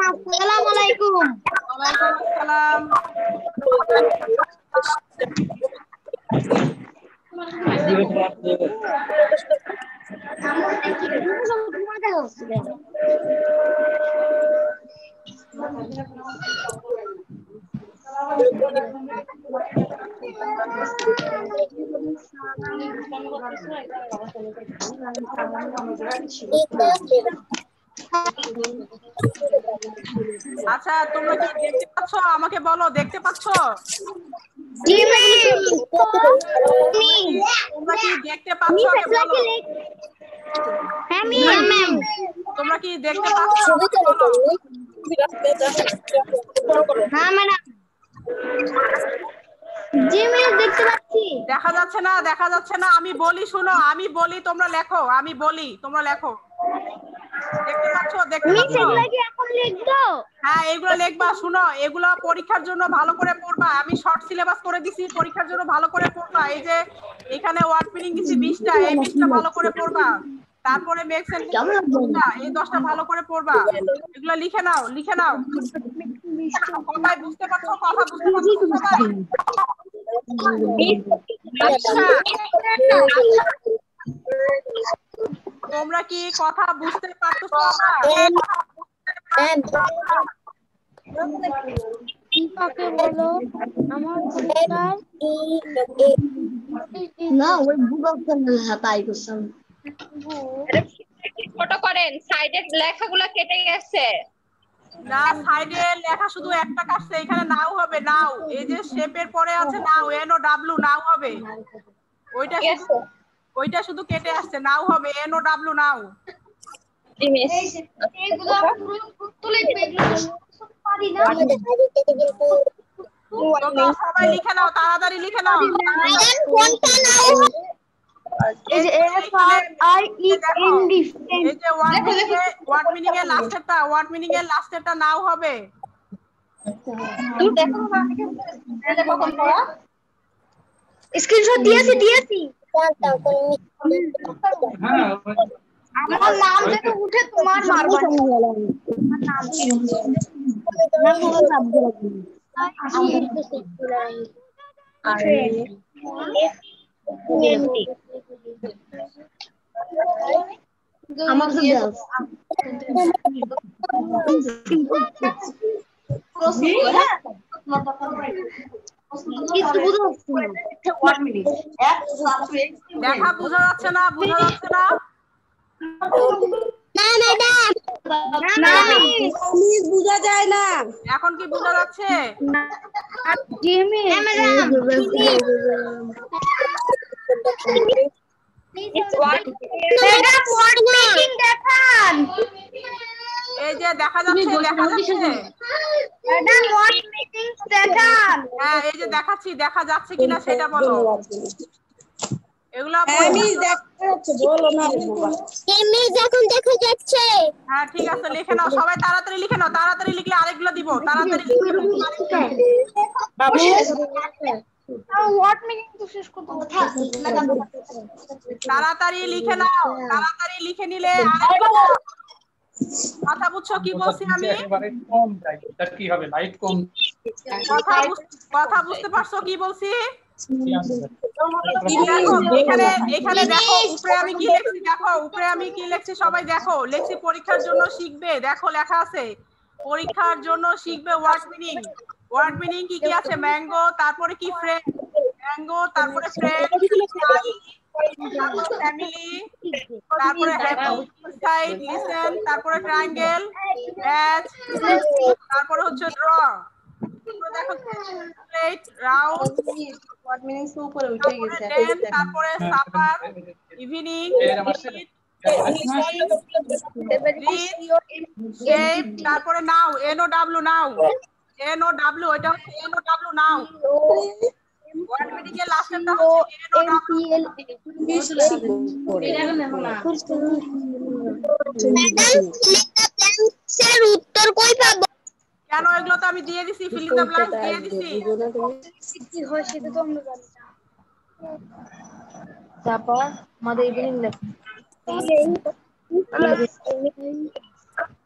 Assalamualaikum. Waalaikumsalam. Kamu আচ্ছা তোমরা কি দেখতে পাচ্ছ? আমাকে বলো দেখতে পাচ্ছ? তোমরা কি দেখতে পাচ্ছ? হ্যাঁ ম্যাম তোমরা কি দেখতে পাচ্ছ? হ্যাঁ ম্যাডাম। দেখা যাচ্ছে না দেখা যাচ্ছে না। আমি বলি শুনো আমি বলি তোমরা লেখো আমি বলি তোমরা লেখো। দেখতে পাচ্ছ? দেখতে পাচ্ছ? এগুলা কি এখন লিখব? হ্যাঁ এগুলো লিখবা শুনো এগুলো পরীক্ষার জন্য ভালো করে পড়বা। আমি শর্ট সিলেবাস করে দিছি পরীক্ষার জন্য ভালো করে পড়বা। এই যে এখানে ওয়ার্ড মিনিং দিছি 20টা এই 20টা ভালো করে পড়বা। তারপরে এই 10টা ভালো করে পড়বা। এগুলো লিখে নাও লিখে নাও। সবাই বুঝতে পারছ? কথা বুঝতে পারছ? আচ্ছা। তোমরা কি কথা বুঝতে পারছ? কাকে বলো? আমার পরিবার না ওই গুগল তাই করছেন ছোট করেন সাইডের লেখাগুলো কেটে গেছে। না সাইডে লেখা শুধু একটা কাটছে এখানে নাও হবে নাও এই যে শেপের পরে আছে নাও এন ও ডাব্লু নাও হবে ওইটা শুধু ওইটা শুধু কেটে আসছে নাও হবে এন ও ডাব্লু নাও সবাই লিখে নাও তাড়াতাড়ি লিখে নাও কোনটা নাও এই যে F R I E N D এই যে ওয়ার্ড মিনিং এ ওয়ার্ড মিনিং এর লাস্টেরটা ওয়ার্ড মিনিং এর লাস্টেরটা নাও হবে স্ক্রিনশট দিয়েছি দিয়েছি আমার নাম যেন উঠে তোমার মারবা আমার কিছু বুঝতে দেখা বোঝা যাচ্ছে না বোঝা যাচ্ছে না। না ম্যাডাম না। বোঝা যায় না। এখন কি বোঝা যাচ্ছে? এই যে দেখা যাচ্ছে হ্যাঁ এই যে দেখাচ্ছি দেখা যাচ্ছে কিনা সেটা বলো এগুলা আমি দেখতে যাচ্ছে বলো না জিমি যখন দেখা যাচ্ছে হ্যাঁ ঠিক আছে লিখে নাও সবাই তাড়াতাড়ি লিখে নাও তাড়াতাড়ি লিখলে আরেকগুলো দিব তাড়াতাড়ি লিখে। তাড়াতাড়ি লিখে নাও তাড়াতাড়ি লিখে নিলে কথা বুঝছ কি বলছি আমি? কম কি হবে লাইট কম? কথা বুঝতে পারছ কি বলছি? এখানে এখানে দেখো উপরে আমি কি লিখছি দেখো উপরে আমি কি লিখছি সবাই দেখো লিখছি পরীক্ষার জন্য শিখবে দেখো লেখা আছে। পরীক্ষার জন্য শিখবে ওয়ার্ড মিনিং ওয়ার্ড মিনিং কি কি আছে? ম্যাঙ্গো তারপরে কি ফ্রেন্ড ম্যাঙ্গো তারপরে ফ্রেন্ড ফ্যামিলি তারপরে সাইড লিসেন তারপরে ট্রায়াঙ্গেল ম্যাচ তারপরে হচ্ছে ড্র দেখো প্লেট রাউন্ড ওয়ার্ড মিনিং উপরে উঠে গেছে তারপরে সাপার ইভিনিং তারপরে now N O W now N O W এটা হচ্ছে N O W now. Word meaning এর লাস্টেরটা হচ্ছে ডাব্লিউ উত্তর কই পাবো কেন এগুলো তো আমি দিয়ে দিছি ফিলিং দ্য ব্ল্যাঙ্কস দিয়ে দিছি। কি হয় সেটা তো আমরা জানি তারপর আমাদের ইভিনিং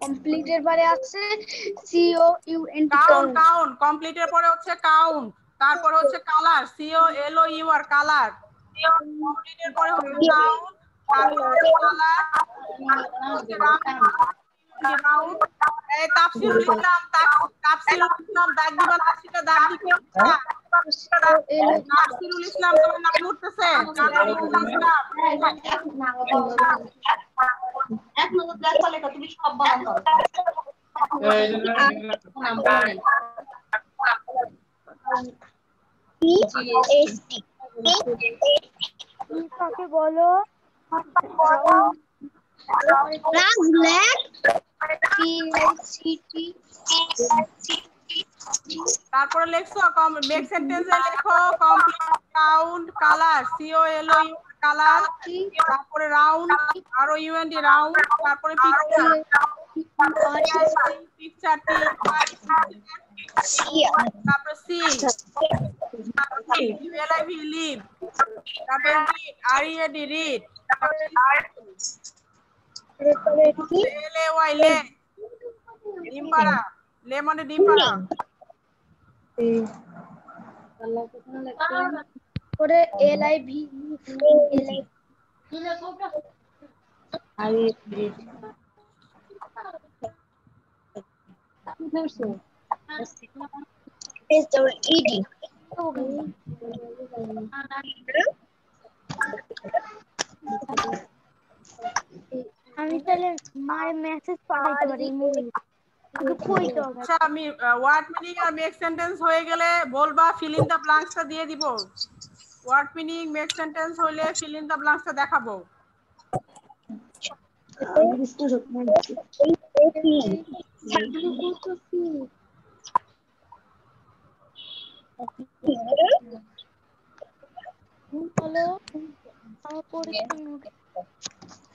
কমপ্লিটের পরে আছে C O U N T count count কমপ্লিটের পরে হচ্ছে কাউন্ট তারপরে হচ্ছে colour C O L O U R colour কমপ্লিটের পরে হচ্ছে কাউন্ট তারপরে হচ্ছে কালার এই তাফসিরুল ইসলাম তাফ- ইসলাম দাগ দিবা তাফসিরটা দাগ দিতে তাফসিরুল ইসলাম তোমার নাম উঠতেছে এক নজর দেখো লেখা তুমি সব বানান করো কাকে বলো ব্ল্যাক সি তারপরে লেখছো মেক সেন্টেন্সে লেখো complete count colour C O L O U colour তারপরে round R O U N D round তারপরে পিকচার পিকচারটি তারপরে C L I V live তারপরে read R E A D read L A Y lay ডিম ডিম্পারা lay মানে ডিম্পারা করে L I V L I E D আমি তাহলে মায়ের মেসেজ পাঠাইতে পারি হবে আচ্ছা আমি ওয়ার্ড মিনিং আর মেক সেন্টেন্স হয়ে গেলে বলবা ফিল ইন দ্য ব্ল্যাঙ্কসটা দিয়ে দিব। ওয়ার্ড মিনিং মেক সেন্টেন্স হইলে ফিল ইন দ্য ব্ল্যাঙ্কসটা দেখাবো। হ্যালো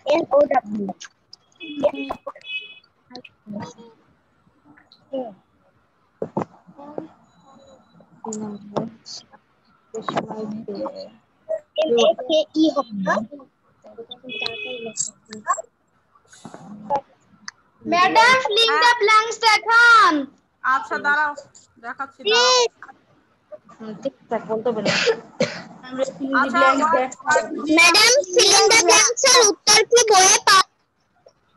আমার পরীক্ষা note madam filling the blanks দেখান আচ্ছা দাঁড়াও দেখাচ্ছি দাঁড়াও। আচ্ছা ম্যাডাম ফিলিং দ্য ব্ল্যাঙ্কস এর উত্তর কি বইয়ে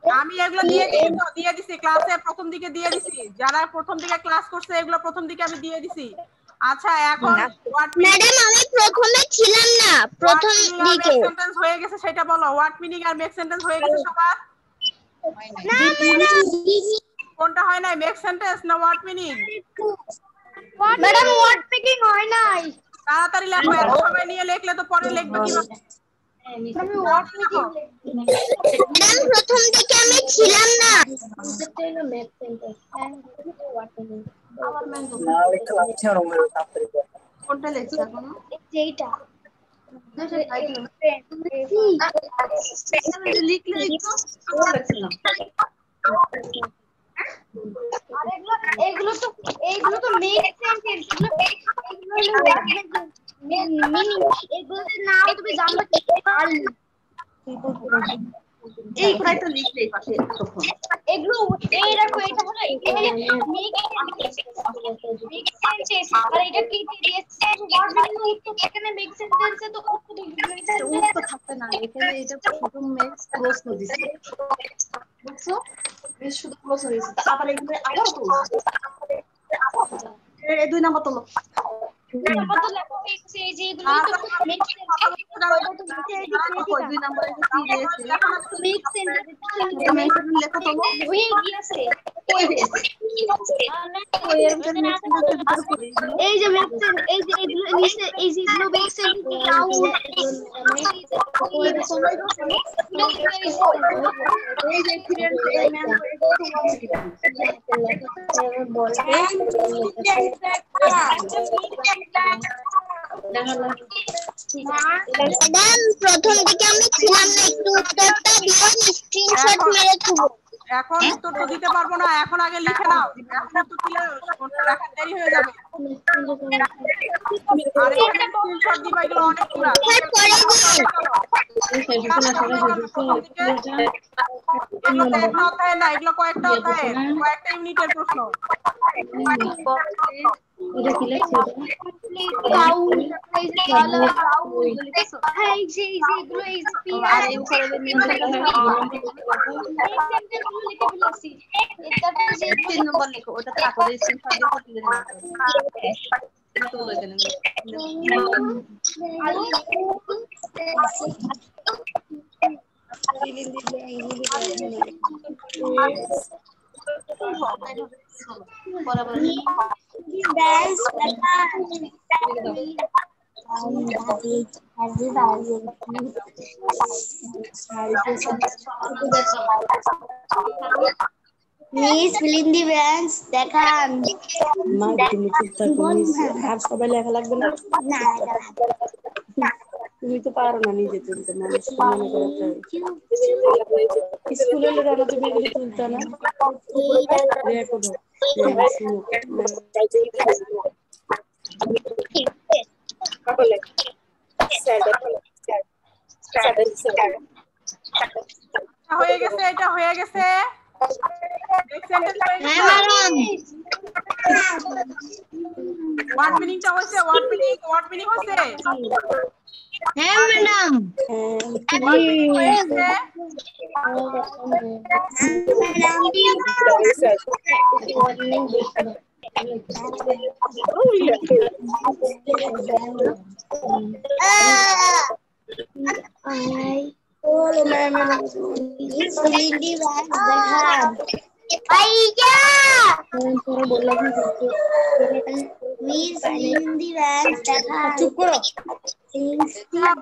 আমি এগুলো দিয়ে দিয়ে দিছি ক্লাসে প্রথম দিকে দিয়ে দিছি। যারা প্রথম দিকে ক্লাস করছে এগুলো প্রথম দিকে আমি দিয়ে দিছি। আচ্ছা এখন ম্যাডাম আমি প্রথমে ছিলাম না প্রথম দিকে। সেন্টেন্স হয়ে গেছে সেটা বলো। ওয়ার্ড মিনিং আর মেক সেন্টেন্স হয়ে গেছে সবার? না ম্যাডাম কোনটা হয় নাই? মেক সেন্টেন্স না word meaning madam word picking হয় নাই তাড়াতাড়ি লেখো এত সময় নিয়ে লিখলে তো পরে লিখবে কীভাবে আমি ওয়ার্ড পিকিং ম্যাডাম প্রথম দিকে আমি ছিলাম না কোনটা লেখছো এখনও যেইটা লিখলে একটু আমরা লেখছিলাম আর এগুলো এগুলো তো এইগুলো তো মেইন সেন্টেন্স এগুলো এগুলো মিনিং এগুলো নাম তুমি জানবে আর এই কয়েকটা লিখলে এই পাশে এগুলো এই দেখো এটা হলো মেক সেন্টেন্স আর এটা কি দিয়েছে ওয়ার্ড এখানে মেক সেন্টেন্সে তো উত্তর উত্তর থাকতে না এখানে এটা শুধু মেক্স প্রশ্ন দিছে। বুঝছ? বেশ শুধু প্রশ্ন দিছে আবার এগুলো আবার এই দুই নাম্বার তোলো। তারপর তো লেখা হয়েছে এই যে এগুলো তো মেক কই দুই নাম্বারে কি দিয়েছে মেক সেন্টেন্স মেনশন লেখো তোলো হয়ে গিয়েছে কই দিয়েছে এই যে মেক্সেন এই যে এগুলো নিচে এই যে এগুলো মেক্সেন রাউন্ড এই যে ফ্রেন্ড এই ম্যাম ম্যাডাম প্রথম দিকে আমি ছিলাম না একটু উত্তরটা দিয়ে স্ক্রিনশট মেরে তুলো এখন উত্তর তো দিতে পারব না, এখন আগে লিখে নাও। এখন তো দিলে রাখা দেরি হয়ে যাবে। কয়েকটা এখানে স্ক্রিনশট দিবা এগুলো অনেক পুরা এগুলো তো একটা অধ্যায় না এগুলো কয়েকটা অধ্যায় কয়েকটা ইউনিটের প্রশ্ন হ্যাঁ এই যে এই যে এগুলো এই যে পি আর এই উপরে যে নিচে লেখা লিখে ফেলেছি এটাতে যে তিন নম্বর লেখো ওটা তারপরে স্ক্রিনশট দিয়ে তুলে দিতে তুলে দেন বরাবর miss filling the all mammals is windy was the hand. Miss Lindy was the hand. Things the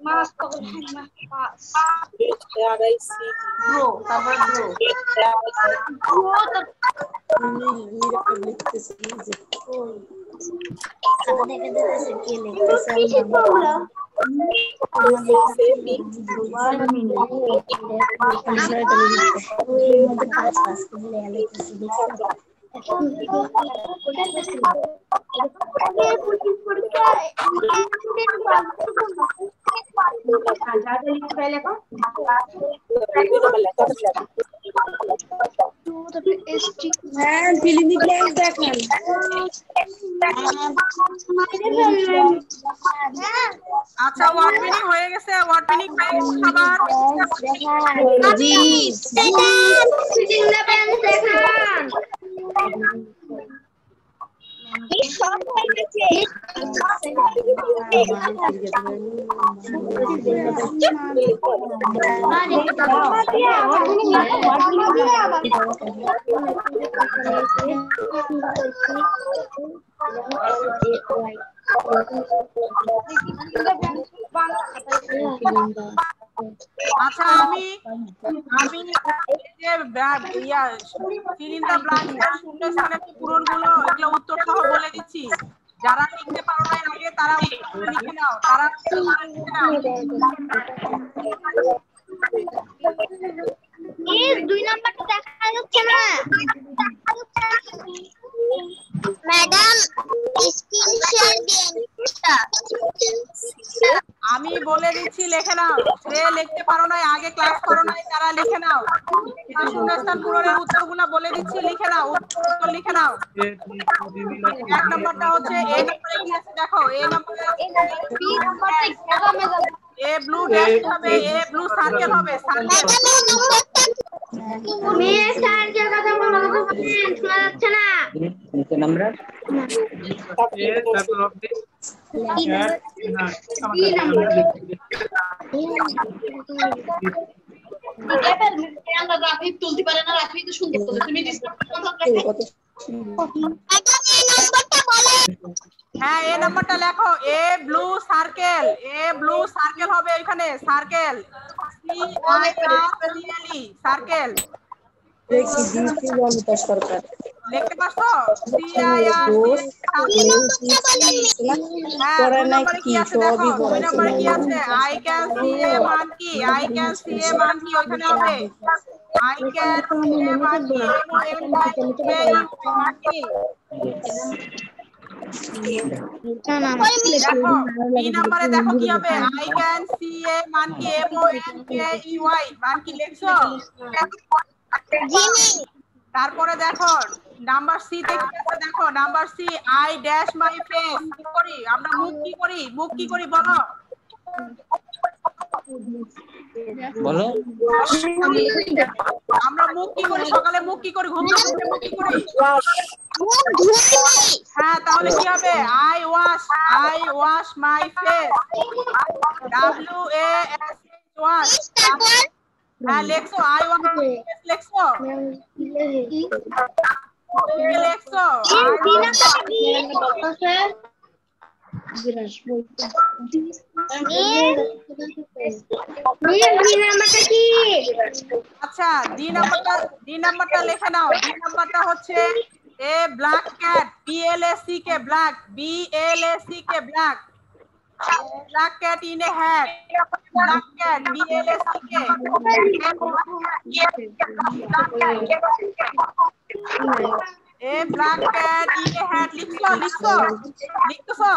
তুমি এগুলো তুলতে না দেখো এটা হয়ে গেছে এটা হয়ে গেছে Next sentence হয়ে গেছে ওয়ার্ড মিনিংটা হয়েছে ওয়ার্ড মিনিং ওয়ার্ড মিনিং হয়েছে হ্যাঁ ম্যাডাম ওয়ার্ড মিনিং হয়েছে চুপ করো ওয়ার্ড মিনিং হয়েছে সবার ওয়ার্ড মিনিং ব্রো তারপর ব্রো লিখতেছে নিজে হ্যাঁ ফিলিনি ব্ল্যাঙ্ক দেখান আচ্ছা ওয়ার্ড মিনিং হয়ে গেছে ওয়ার্ড মিনিং হয়ে গেছে সবার আচ্ছা আমি আমি ইয়া ফিলিন্দা ব্লাঙ্কের শূন্য স্থানের যে পূরণগুলো এগুলো উত্তর সহ বলে দিচ্ছি যারা লিখতে পারো না আগে তারা লিখে নাও তারা লিখে নাও দুই নাম্বারটা দেখা যাচ্ছে না। ম্যাডাম স্ক্রিন শেয়ার দিন আমি বলে দিচ্ছি লিখে নাও। যে লিখতে পারো না আগে ক্লাস করো নাই তারা লিখে নাও শূন্যস্থান পূরণের উত্তরগুলো বলে দিচ্ছি লিখে নাও উত্তর লিখে নাও এক নম্বরটা হচ্ছে এ নম্বরে কি আছে দেখো এ নম্বরে বি নাম্বারটা এ ব্লু ড্যাশ হবে এ ব্লু সার্কেল হবে সার্কেল মেয়ে স্যারকে কথা বলো শোনা যাচ্ছে না আমরা হ্যাঁ এ নাম্বারটা লেখো a blue circle a blue circle হবে এখানে সার্কেল সার্কেল সরকার আই আর হ্যাঁ দেখো কি? আছে আই ক্যান সি এ মান কি আই ক্যান সি এ মান কি ওখানে হবে I can see a monkey M O N I K monkey দেখো বি নম্বরে দেখো কি হবে? I can see a monkey M O N K E Y monkey লিখছো? তারপরে দেখো নাম্বার সি তে কি আছে দেখো number C I dash my face কি করি? আমরা মুখ কি করি? মুখ কি করি বলো? বলো। আমরা মুখ কি করি? সকালে মুখ কি করি? ঘুম থেকে উঠে মুখ কি করি? হ্যাঁ তাহলে কি হবে? I wash I wash my face W A S wash হ্যাঁ লেখছো? আই ওয়াশ ফেস লেখছো তুমি লেখছো আচ্ছা ডি নাম্বারটা ডি নাম্বারটা লিখে নাও ডি নাম্বারটা হচ্ছে a black cat B L A C K black B L A C K black black cat in a hat লিখছো লিখছো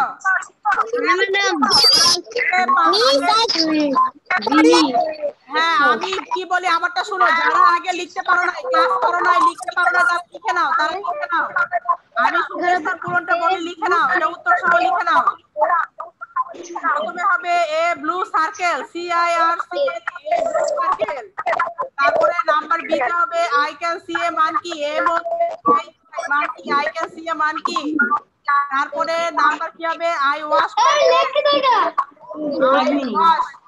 হ্যাঁ আমি কি বলি, আমারটা শুনো, যারা আগে লিখতে পারো না ক্লাস করো না লিখতে পারো না, তারা লিখে নাও, তারা লিখে নাও। আমি শুভেচ্ছার পূরণটা বলি, লিখে নাও এটা উত্তর সহ লিখে নাও। প্রথমে হবে a blue circle C I R C a blue circle তারপরে নাম্বার বি তে হবে I can see a monkey M ও মান কি আই ক্যান সি এ মান কি তারপরে নাম্বার কি হবে? I wash I wash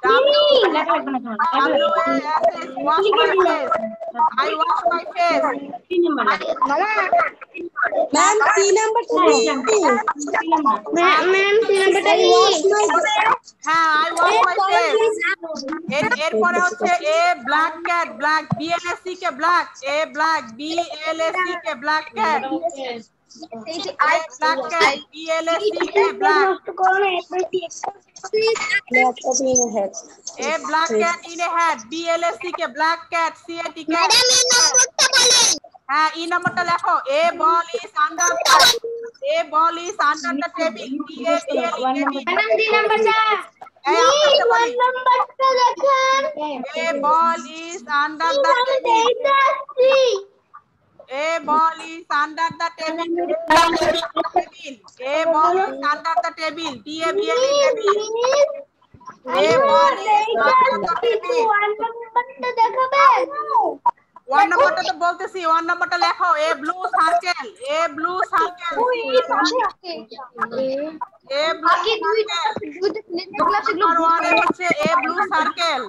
W wash my face. I wash my face. Ma'am তিন নাম্বারটা দিয়েছি হ্যাঁ I wash my face. এর এরপরে হচ্ছে a black cat black B L S C K black a black B L S C K black cat I black cat B L S C K black laptop নিয়ে হ্যাঁ a black cat in a hat B L S C K black cat C A T cat হ্যাঁ E নাম্বারটা লেখো a ball is under a ball is under the table T A B L E এই আপনাকে বলি A ball is under the table. A ball is under the table. A ball is under the table. T A B L E table. A ball is under the table. One number to one নাম্বারটা তো বলতেছি one নাম্বারটা লেখো a blue circle a blue circle a blue circle number one হচ্ছে a blue circle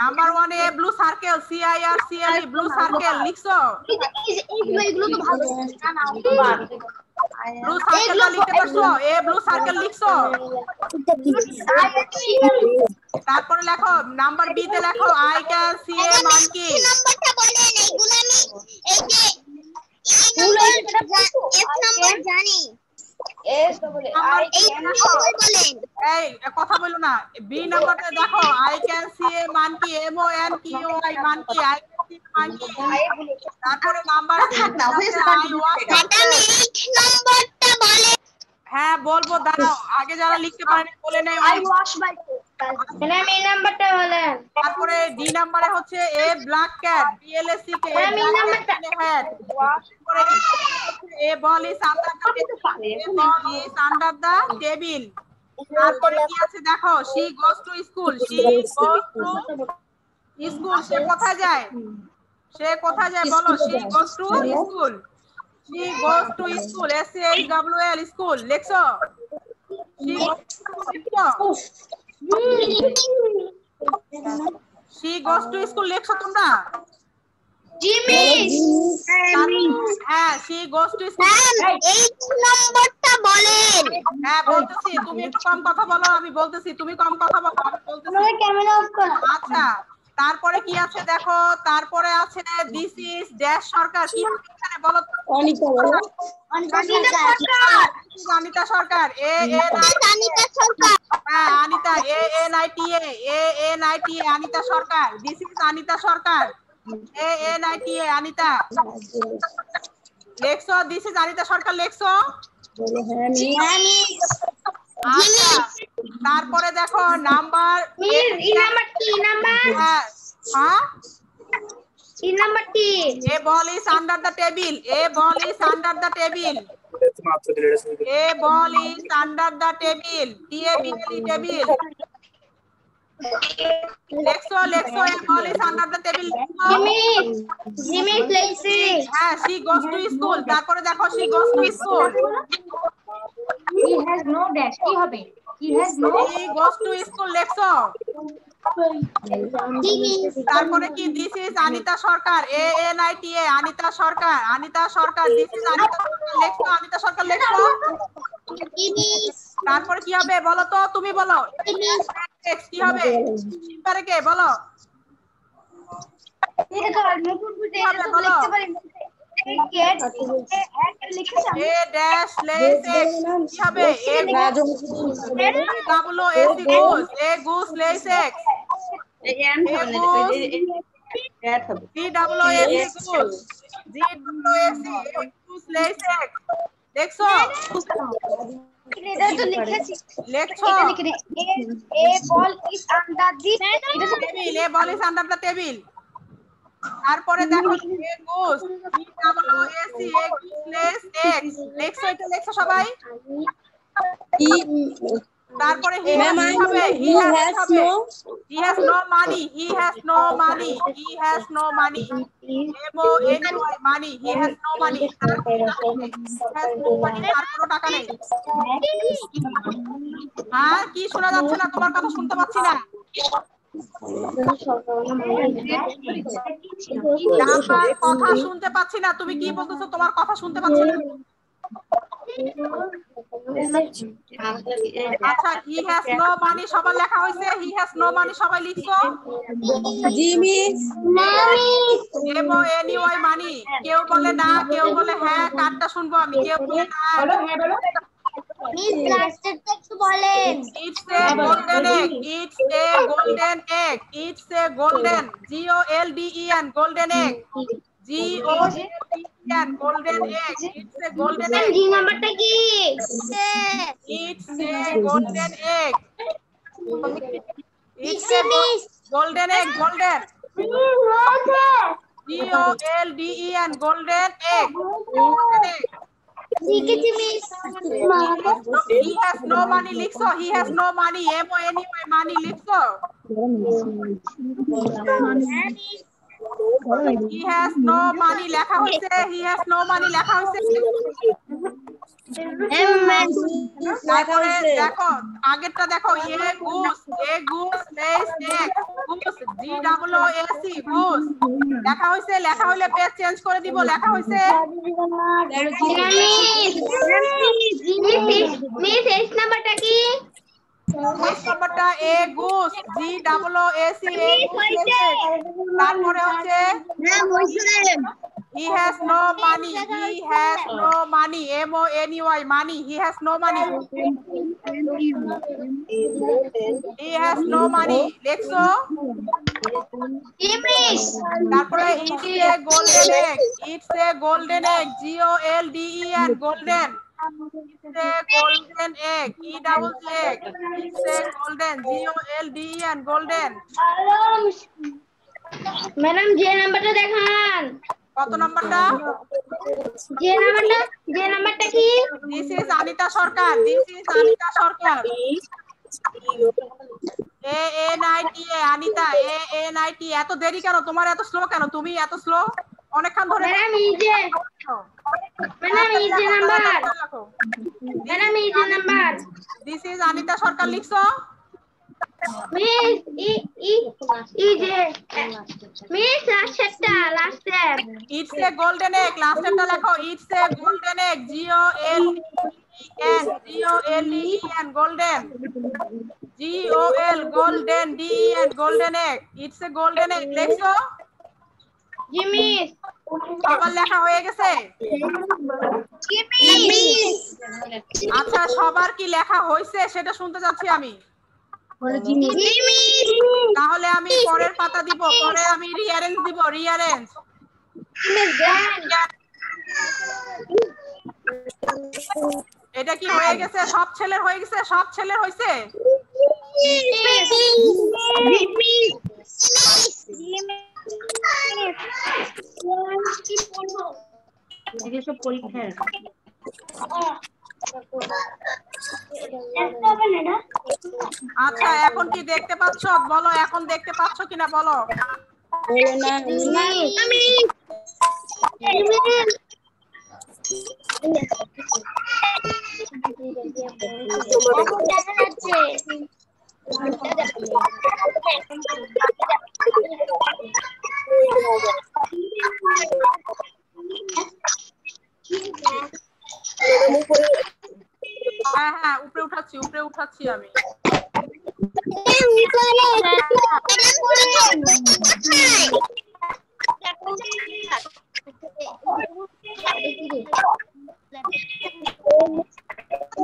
number one a blue circle C I R C L blue circle লিখছো? Blue circle লিখতে পারছ? এ blue circle লিখছো? তারপরে লেখো number B তে লেখো I can see a মান কি এই কথা বলো না। বি নাম্বারটা দেখো। I can see a monkey M O N কি ও আই মান কি আই ক্যান সি মান কি তারপরে নাম্বার থাক না, হয়েছে, বলে। হ্যাঁ বলব দাঁড়াও। আগে যারা লিখতে পারেনি বলে নেই তারপরে ডি নাম্বারে হচ্ছে a black cat B L S C K had a ball is under the ball is under the table তারপরে কি আছে দেখো? She goes to school she goes to school সে কোথায় যায়? সে কোথায় যায় বলো? She goes to school she goes to school S C H W L school লেখছো she goes to school লেখছো তোমরা হ্যাঁ শি গোস টু স্কুল নম্বরটা বলেন। হ্যাঁ বলতেছি তুমি একটু কম কথা বলো আমি বলতেছি তুমি কম কথা বলো আমি বলতেছি। ক্যামেরা অফ করো। আচ্ছা। তারপরে কি আছে দেখো? তারপরে আছে দিস ইজ ড্যাশ সরকার। কি এখানে বলো তো? অনিতা অনিতা সরকার। এ এ অনিতা সরকার। হ্যাঁ Anita A N I T A. A N I T A Anita Sarkar. This is Anita Sarkar. A N I T A Anita লেখছো? This is Anita Sarkar লেখছো? বলো হ্যাঁ মিস তারপরে দেখো নাম্বার নাম্বার নাম্বার হ্যাঁ হ্যাঁ E number A ball is under the table. A ball is under the table. A ball is under the table. T A B L E table. Lexo, Lexo, a ball is under the table. জিমিস জিমিস লেক্সি হ্যাঁ, she goes to school. তারপরে দেখো she goes to school. He has no dash কি হবে? He has no goes to school. Lexo. জিমিস তারপরে কি? This is Anita Sarkar A N I T A Anita Sarkar Anita Sarkar this is Anita Sarkar লেখো আনিতা সরকার লেখো Jimmy's তারপরে কি হবে? বলো তো তুমি বলো। কি হবে? শিল্পারে কে? বলো। দেখছ এটা তো লিখেছি তারপরে দেখো a goose G double O S a goose less X লেখছো এটা লেখছো সবাই ই তারপরে হি ম্যাম আই হবে he has has no. He has no money. He has no money. M O N Y money. He has no money. He has no money. তার কোনো টাকা নেই। হ্যাঁ কি শোনা যাচ্ছে না তোমার কথা শুনতে পাচ্ছি না আমার কথা শুনতে পাচ্ছি না। তুমি কি বলতেছো? তোমার কথা শুনতে পাচ্ছি না। আচ্ছা হি হ্যাজ নো মানি সবার লেখা হয়েছে হি হ্যাজ নো মানি সবাই লিখছো? জি miss M O N U money কেউ বলে না কেউ বলে হ্যাঁ কারটা শুনব আমি কেউ বলে না। Please blasted eggs bolen. It's a golden egg. It's a golden egg. It's a golden. G O L D E N. Golden egg. G O L D E N. Golden egg. It's a golden egg. It's a golden egg. It's a golden egg. Golden. G O L D E N. Golden egg. Golden egg. লিখেছি miss He has no money. লিখছো. He has no money. M O N E Y money লিখছো. He has no money লেখা হয়েছে he has no money লেখা হয়েছে তারপরে A goes A goes less এক Goose C Goose লেখা লেখা হইলে পেজ চেঞ্জ করে দিব লেখা হয়েছে মিস এইট নাম্বারটা কি নম্বরটা a goose G double O S C A তারপরে হচ্ছে He has no money. He has no money. M O N E Y money. He has no money. He has no money. লেখছো miss তারপরে it's a golden egg. It's a golden egg. G O L D E N golden. It's a golden egg. E double G egg. It's a golden. G O L D E N golden. Madam যে নাম্বারটা দেখান কত নাম্বারটা যে নাম্বারটা যে নাম্বারটা কি This is Anita Sarkar. This is Anita Sarkar. A N I T A Anita A N I T এত দেরি কেন তোমার এত স্লো কেন তুমি এত স্লো অনেকক্ষণ ধরে ম্যাডাম এই যে ম্যাডাম এই যে নাম্বার ম্যাডাম এই যে number this is Anita Sarkar লিখছো মিস ই ই ই যে মিস লাস্টেরটা লাস্টের ইটস এ গোল্ডেন এগ লাস্টেরটা লেখো it's a golden egg G O L N G O L D N golden G O L golden D N golden egg it's a golden egg দেখছ জিমিস সবার লেখা হয়ে গেছে? আচ্ছা সবার কি লেখা হয়েছে সেটা শুনতে চাচ্ছি আমি। তাহলে আমি পরের পাতা দিব পরে আমি রিয়ারেঞ্জ দিব রিয়ারেঞ্জ এটা কি হয়ে গেছে? সব ছেলের হয়ে গেছে? সব ছেলের হয়েছে আচ্ছা এখন কি দেখতে পাচ্ছ? বলো এখন দেখতে পাচ্ছ কিনা বলো? হ্যাঁ হ্যাঁ উপরে উঠাচ্ছি উপরে উঠাচ্ছি আমি।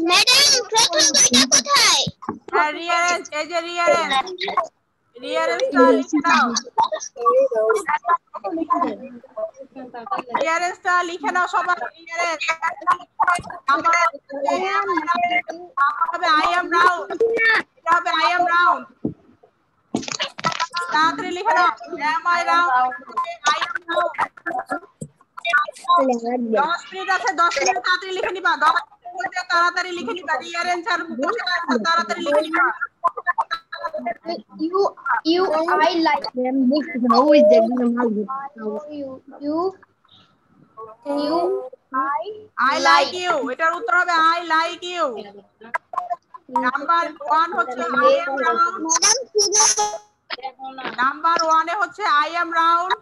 ম্যাডাম কোথায়? হ্যাঁ এই যে রিয়ারেঞ্জ রিয়ারেঞ্জটা লিখে নাও রিয়ারেঞ্জটা লিখে নাও সবাই রিয়ারেঞ্জ আমার হবে আই এম রাউন্ড এটা হবে আই এম রাউন্ড তাড়াতাড়ি লিখে নাও M I round I M round দশ মিনিট আছে দশ মিনিট তাড়াতাড়ি লিখে নিবা দশ মিনিটের মধ্যে তাড়াতাড়ি লিখে নিবা রিয়ারেঞ্জ আর বসে আছে, তাড়াতাড়ি লিখে নিবা you you I like you you you I I like you এটার উত্তর হবে I like you number one হচ্ছে আই এম রাউন্ড নাম্বার ওয়ানে হচ্ছে আই এম রাউন্ড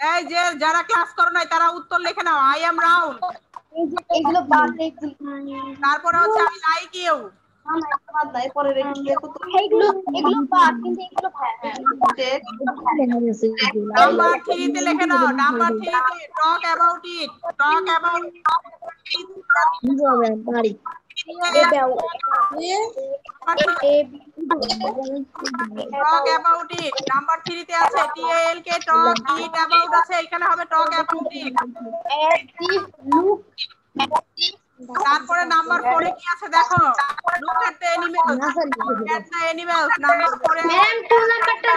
এই যে যারা ক্লাস করো নাই তারা উত্তর লিখে নাও আই এম রাউন্ড এগুলো বাদ এগুলো তারপরে হচ্ছে I like you take number থ্রিতে লিখে নাও নাম্বার থ্রিতে talk about it talk about talk about it number থ্রিতে আছে টি এল কে টক ইট অ্যাবাউট আছে এখানে হবে টক অ্যাবাউট ইট লুক তারপরে নাম্বার ফোরে কি আছে দেখো? Look at the animals look at the animals number ফোরে ম্যাডাম টু নাম্বারটা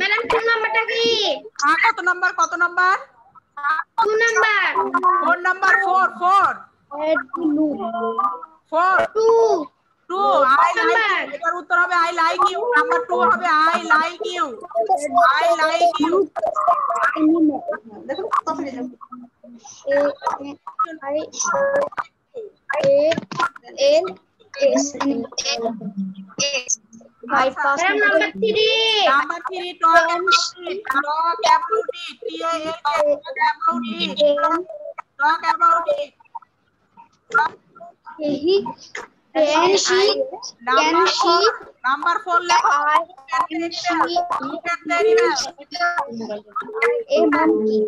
ম্যাডাম টু নাম্বারটা কি? হ্যাঁ কত নাম্বার? কত number? Two number four number four four active look four two two I like এটার উত্তর হবে I like you number two হবে I like you I like you দেখো তাড়াতাড়ি দেখো I N S S. bypass number three. Number three, talk and read. Talk about it. Talk about it. Talk about it. Talk about it. Can she? Number can four. She, number four. Level. Can she? Look at the animals. A monkey.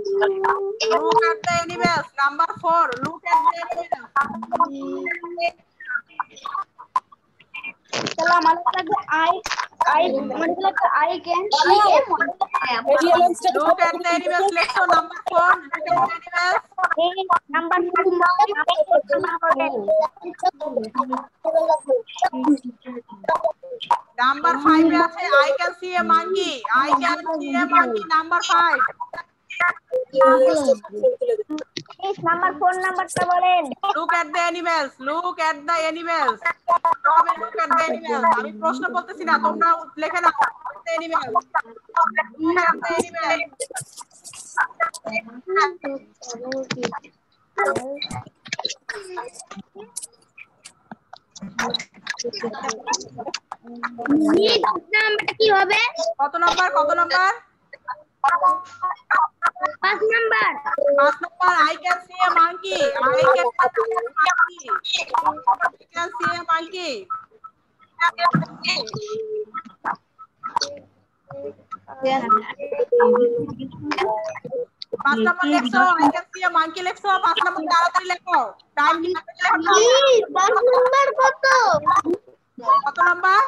Look at the animals. Number four. Look at the animals. Salam alaikum. I I मतलब like I can she can any elements do can animals let's go number 4 do can animals number 2 number 5 আছে I can see a monkey I can see a monkey number 5 five. Number phone নাম্বারটা বলেন Look at the animals. Look at the animals. তবে look at the animals. আমি প্রশ্ন বলতেছি না তোমরা লেখে নাও Look at the animals. Look at the animals. নাম্বারটা কি হবে কত নাম্বার কত নাম্বার পাঁচ নাম্বার পাঁচ number I can see a monkey I can I can see a monkey পাঁচ number লেখছো I can see a monkey লেখছো পাঁচ নাম্বার তাড়াতাড়ি লেখো টাইম দশ নাম্বার কত কত নাম্বার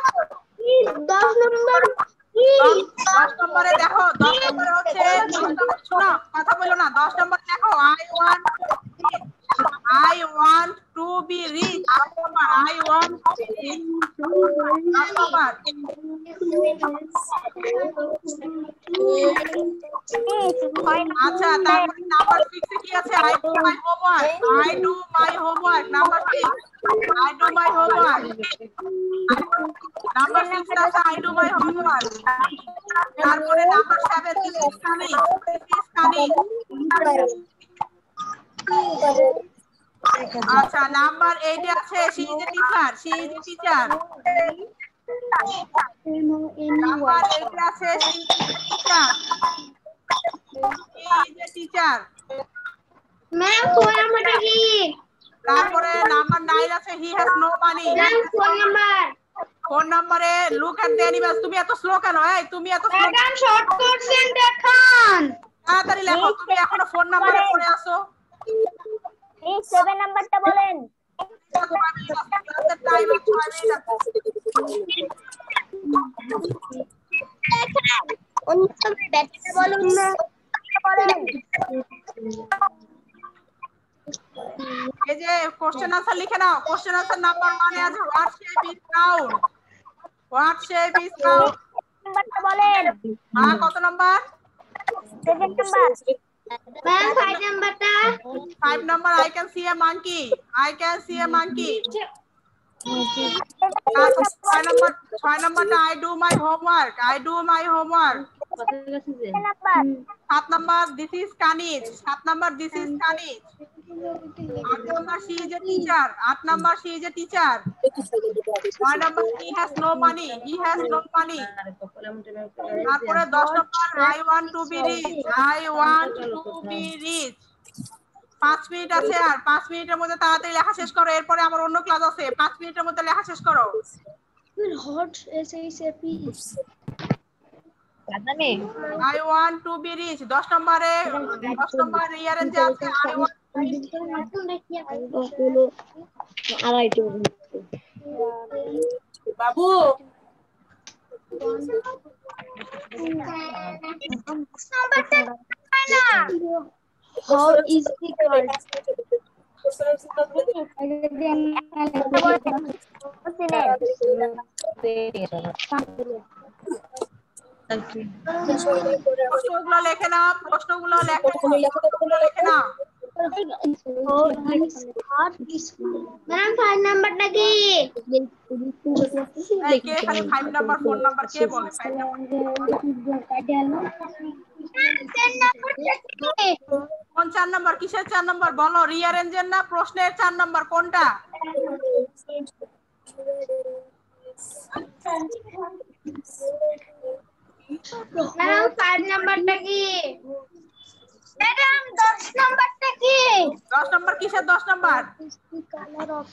দশ নাম্বার দশ নম্বরে দেখো দশ নম্বরে হচ্ছে শোনো কথা বলো না দশ নম্বর দেখো I want want to be rich দশ নম্বর আই ওয়ান্ট দশ নম্বর আচ্ছা তারপরে নাম্বার সিক্সে কি আছে? I do my homework I do my homework number six I do my homework number six আছে আই ডু মাই হোমওয়ার্ক তারপরে number seven is coming is coming আচ্ছা নাম্বার এইট আছে she is a teacher she is a teacher number eight আছে she is a teacher she is a teacher ma'am phone নাম্বারটা কি? তারপরে number nine আছে he has no money ma'am phone number phone নাম্বারে look at the animals তুমি এত slow কেন? এই তুমি এত স্লো ম্যাডাম শর্ট কোশ্চেন দেখান। তাড়াতাড়ি লেখো তুমি এখনও ফোন নাম্বারে পড়ে আসো এই সেভেন নাম্বারটা বলেন। টাইম ছয় মিনিট আছে ব্যাটাটা বলুন না এই যে কোশ্চেন আনসার লিখে নাও। কোশ্চেন আনসার নাম্বার ওয়ানে আছে what shape is crown what shape is crown নাম্বারটা বলেন। হ্যাঁ কত number Ma'am, five number. Five number. I can see a monkey. I can see a monkey. Ah, five number. Five number. I do my homework. I do my homework. সাত number. This is Kaniz সাত number this is Kaniz আট number she is a teacher আট number she is a teacher নয় number he has no money he has no money তারপরে দশ নম্বর I want to be rich I want to be rich পাঁচ minute আছে আর পাঁচ মিনিটের মধ্যে তাড়াতাড়ি লেখা শেষ করো। এরপরে আমার অন্য ক্লাস আছে। পাঁচ মিনিটের মধ্যে লেখা শেষ করো। What S H A P I want to be rich দশ নম্বরে দশ নম্বর ইয়ারের যে আছে আই ওয়ান্ট আড়াইটে বাবু! হাউ ইজ ইট প্রশ্নগুলো লেখে নাও প্রশ্নগুলো লেখে নাও ম্যাম ফাইভ নাম্বারটা কি? কে খালি ফাইভ নাম্বার ফোন নাম্বার কে বলে ফাইভ নাম্বার টেন নাম্বারটা কি? কোন চার নাম্বার কিসের চার নাম্বার বলো রিয়ারেঞ্জের না প্রশ্নের চার নাম্বার কোনটা? নাম্বারটা কি? ম্যাডাম দশ নাম্বারটা কি? দশ নাম্বার কিসের দশ নাম্বার কালার অফ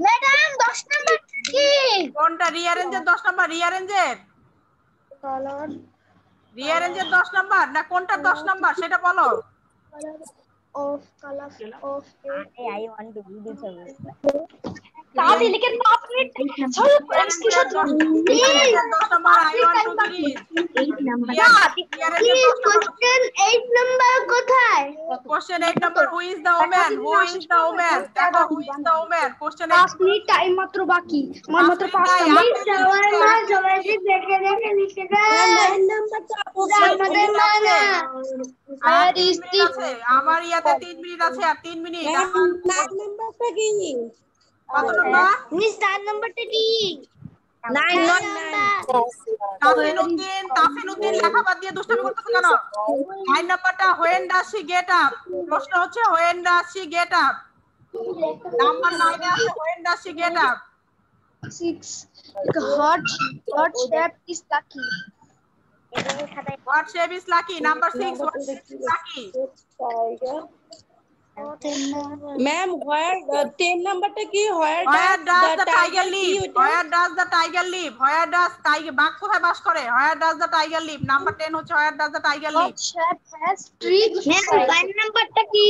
ম্যাডাম কি? কোনটা রিয়ারেঞ্জের দশ নাম্বার রিয়ারেঞ্জের কালার রিয়ারেঞ্জের দশ নাম্বার না কোনটা দশ নাম্বার সেটা বলো। Of colour of I want to be rich তাড়াতাড়ি লিখে পাঁচ মিনিট। চলো স্ক্রিনশট রিয়ারেঞ্জের দশ number I want to be রিয়ারেঞ্জের দশ নাম্বার কোশ্চেন 8 নাম্বার কোথায়? Question eight number who is the woman who is the woman দেখো who is the woman question পাঁচ মিনিট টাইম মাত্র বাকি। আমার মাত্র পাঁচ মিনিট সবাই মা সবাইকে দেখে দেখে লিখে দেন। নাম্বারটা আমাদের মা না আর আছে। আমার ইয়াতে তিন মিনিট আছে আর তিন মিনিট। নাম্বারটা কি? কত নাম্বার? মিস চার নাম্বারটা কি নাইন নট তাফিন উদ্দিন তাফিন লেখা বাদ দিয়ে দুষ্টামি করতেছে কেন? নাইন নাম্বারটা when does she get up প্রশ্ন হচ্ছে when does she get up number নাইনে আছে when does she get up 6 hot hot shape is lucky. এদিকে খাতায় What shape is lucky? Number six. What shape is lucky? Ma'am where ten নাম্বারটা কি where Where does the tiger live? Where does the tiger live? Where does tiger বাঘ কোথায় বাস করে? Where does the tiger live? Number 10 হচ্ছে where does the tiger live? Ma'am নাম্বারটা কি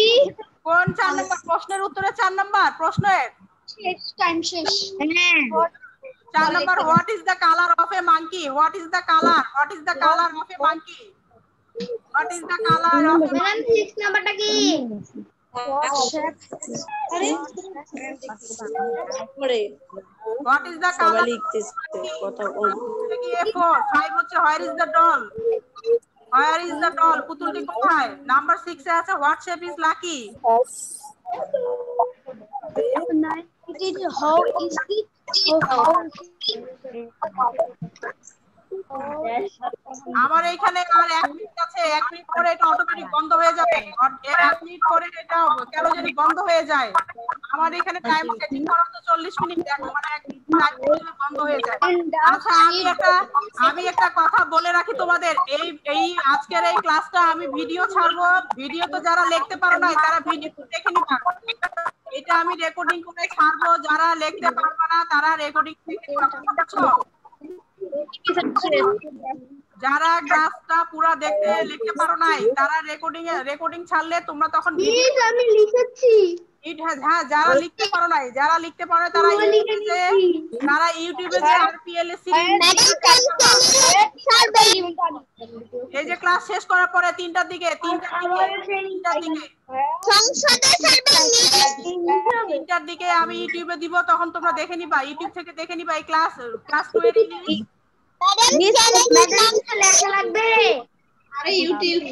কোন চার নম্বর প্রশ্নের উত্তরে চার নম্বর প্রশ্নের? শেষ টাইম শেষ হ্যাঁ চার নম্বর what is the colour of a monkey what is the colour what is the colour of a monkey what is the colour of a ma'am six নাম্বারটা কি পরে হোয়াট ইজ দ্য সবাই কালার লিখতেছে কথা বল four five হচ্ছে where is the doll where is the doll পুতুলটি কোথায় number six এ আছে what shape is lucky how is it আমার এইখানে আর এক মিনিট আছে, এক মিনিট পরে এটা অটোমেটিক বন্ধ হয়ে যাবে। এক মিনিট পরে এটা কেন জানি বন্ধ হয়ে যায়। আমার এখানে টাইম সেটিং করা তো চল্লিশ মিনিট দেখো মানে এক টাইম বন্ধ হয়ে যায়। আচ্ছা আমি একটা আমি একটা কথা বলে রাখি তোমাদের। এই এই আজকের এই ক্লাসটা আমি ভিডিও ছাড়বো। ভিডিও তো যারা লিখতে পারো না তারা ভিডিও দেখে নিবা। এটা আমি রেকর্ডিং করে ছাড়বো। যারা লিখতে পারবে না, তারা রেকর্ডিং বুঝছ? যারা ক্লাসটা পুরো দেখতে লিখতে পারো নাই তারা রেকর্ডিং এ রেকর্ডিং ছাড়লে তোমরা তখন প্লিজ আমি লিখেছি। It has- হ্যাঁ যারা লিখতে পারো নাই যারা লিখতে পারো তারা ইউটিউবে যে তারা ইউটিউবে যে আরপিএলএস এই যে ক্লাস শেষ করার পরে তিনটার দিকে তিনটার দিকে তিনটার দিকে। তিনটার দিকে আমি ইউটিউবে দিব তখন তোমরা দেখে নিবা ইউটিউব থেকে দেখে নিবা এই ক্লাস ক্লাস টু এর ইংলিশ লেখা লাগবে আরে ইউটিউব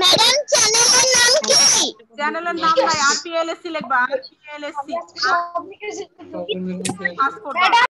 ম্যাডাম চ্যানেলের নাম কি চ্যানেলের নাম নাই আরপিএলএসসি লিখবা আরপিএলএসসি পাসপোর্ট